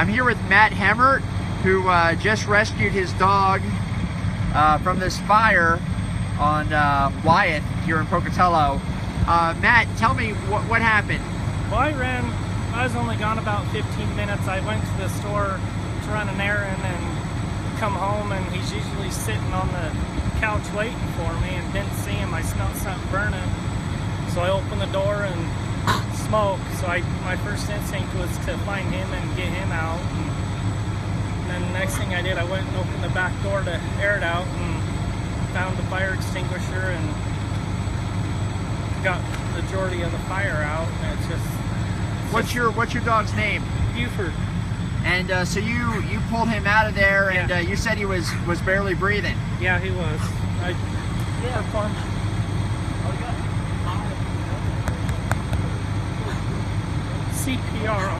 I'm here with Matt Hemmert, who uh, just rescued his dog uh, from this fire on uh, Wyeth here in Pocatello. Uh, Matt, tell me what, what happened. Well, I ran, I was only gone about 15 minutes. I went to the store to run an errand and come home, and he's usually sitting on the couch waiting for me and didn't see him. I smelled something burning. So I opened the door and smoke. So I, my first instinct was to find him and get him out. And, then the next thing I did, I went and opened the back door to air it out and found the fire extinguisher and got the majority of the fire out. And it's just What's your What's your dog's name? Buford. And uh, so you you pulled him out of there, and Yeah. uh, you said he was was barely breathing. Yeah, he was. I performed CPR